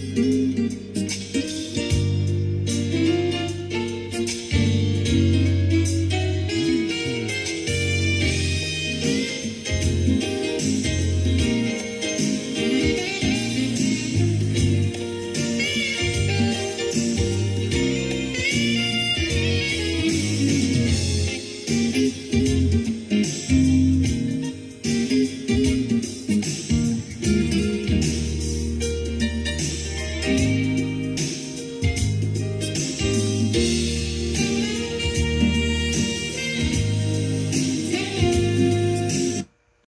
Música